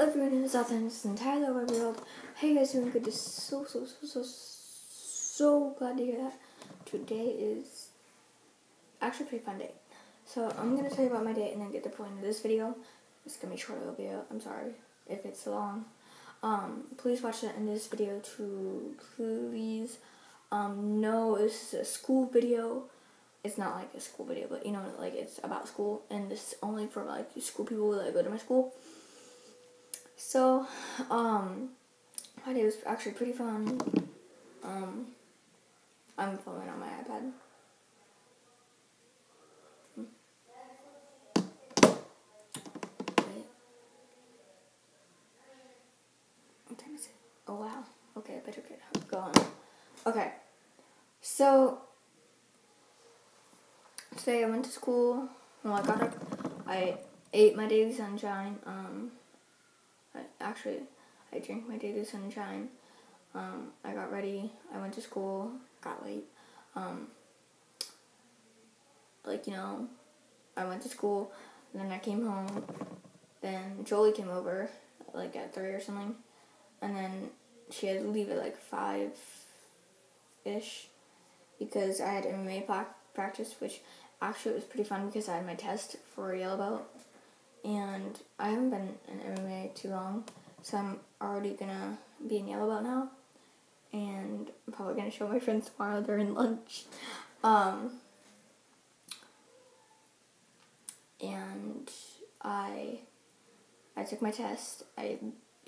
everyone who's out there in this entire wide world. Hey guys, doing good? Just so so so so so glad to hear that. Today is actually a pretty fun day. So I'm gonna tell you about my day and then get the point of this video. It's gonna be a short video. I'm sorry if it's long. Um, please watch the end of this video to please um know this is a school video. It's not like a school video, but you know, like it's about school, and this is only for like school people that go to my school. So, um, my day was actually pretty fun. Um, I'm filming on my iPad. Hmm. Oh wow. Okay, I better get going. Okay. So today I went to school. Well, I got up. I ate my daily sunshine. Um, actually, I drank my daily sunshine. Um, I got ready. I went to school. Got late. Um, like you know, I went to school. then I came home. Then Jolie came over, like at three or something, and then she had to leave at like five, ish, because I had MMA practice, which actually was pretty fun because I had my test for a yellow belt and I haven't been in MMA too long, so I'm already gonna be in yellow belt now, and I'm probably gonna show my friends tomorrow during lunch. Um, and I, I took my test. I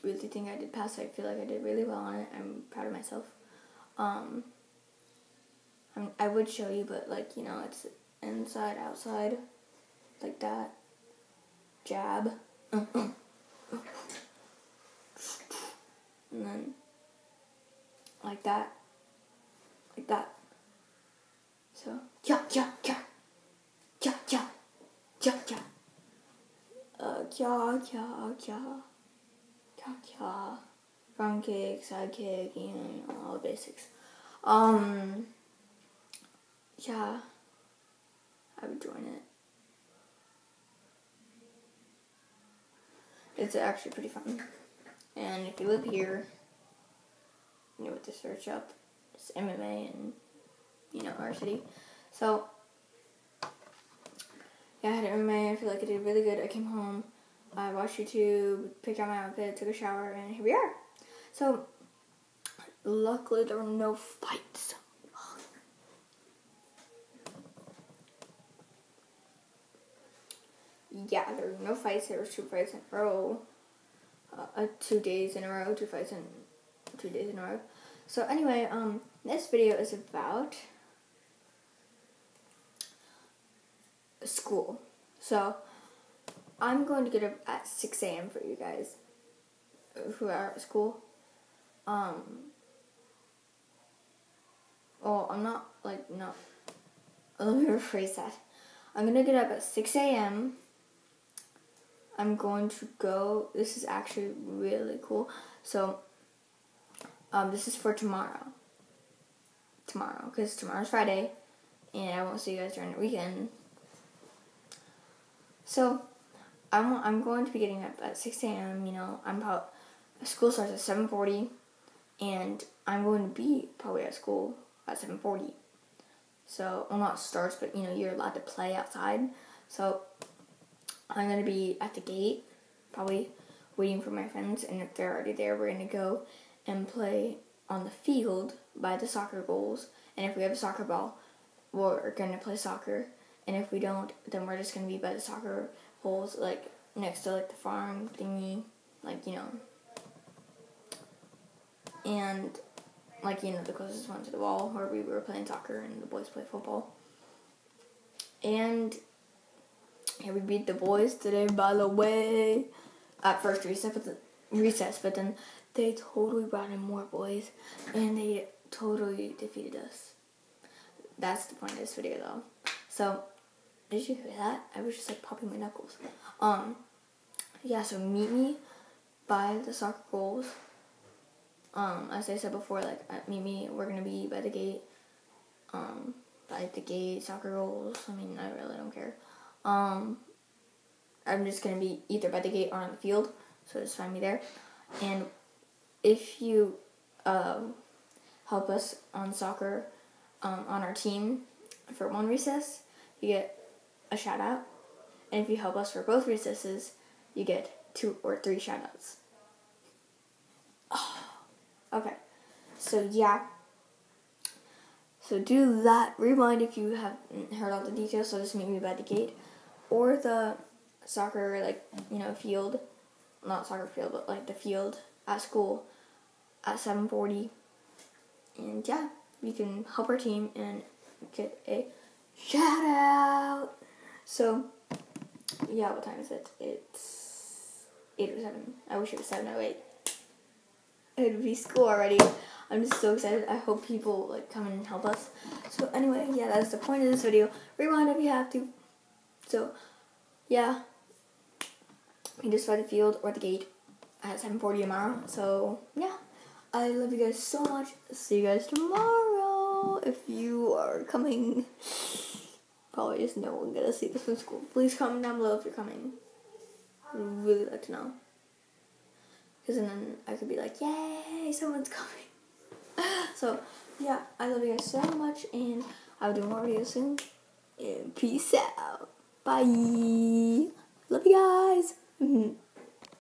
really think I did pass. I feel like I did really well on it. I'm proud of myself. Um, I would show you, but like you know, it's inside, outside, like that jab. and then like that. Like that. So ja ja ja ja ja ja ja uh ja ja ja ja ja front kick, side kick, and all the basics. Um yeah I would join it. It's actually pretty fun. And if you live here, you know what to search up. It's MMA and, you know, our city. So, yeah, I had MMA. I feel like I did really good. I came home, I watched YouTube, picked out my outfit, took a shower, and here we are. So, luckily there were no fights. Yeah, there were no fights. There were two fights in a row. Uh, uh, two days in a row. Two fights in two days in a row. So anyway, um, this video is about school. So I'm going to get up at 6 a.m. for you guys who are at school. Um, well, I'm not like not. Let me rephrase that. I'm gonna get up at 6 a.m. I'm going to go. This is actually really cool. So, um, this is for tomorrow. Tomorrow, because tomorrow's Friday, and I won't see you guys during the weekend. So, I'm I'm going to be getting up at 6 a.m. You know, I'm about school starts at 7:40, and I'm going to be probably at school at 7:40. So, well, not starts, but you know, you're allowed to play outside. So, I'm gonna be at the gate, probably waiting for my friends, and if they're already there, we're gonna go and play on the field by the soccer goals. And if we have a soccer ball, we're gonna play soccer. And if we don't, then we're just gonna be by the soccer holes, like next to like the farm thingy, like you know. And like you know the closest one to the wall where we were playing soccer and the boys play football. And yeah, we beat the boys today, by the way. At first recess, but, the, recess, but then they totally brought in more boys, and they totally defeated us. That's the point of this video, though. So, did you hear that? I was just like popping my knuckles. Um, yeah. So meet me by the soccer goals. Um, as I said before, like meet me. We're gonna be by the gate. Um, by the gate, soccer goals. I mean, I really don't care. Um, I'm just gonna be either by the gate or on the field. So just find me there. And if you um, help us on soccer um, on our team for one recess, you get a shout out. And if you help us for both recesses, you get two or three shout outs. Oh, okay. So yeah. So do that. Rewind if you haven't heard all the details. So just meet me by the gate, or the soccer like you know field, not soccer field, but like the field at school at 7:40. And yeah, you can help our team and get a shout out. So yeah, what time is it? It's eight or seven. I wish it was seven oh eight. It would be school already. I'm just so excited. I hope people like come and help us. So anyway, yeah, that's the point of this video. Rewind if you have to. So yeah, we just by the field or the gate at 7:40 tomorrow. So yeah, I love you guys so much. See you guys tomorrow. If you are coming, probably is no one gonna see this in school. Please comment down below if you're coming. I'd really like to know. Because then I could be like, yay, someone's coming. so, yeah, I love you guys so much, and I'll do more videos soon. And peace out. Bye. Love you guys. Mm-hmm.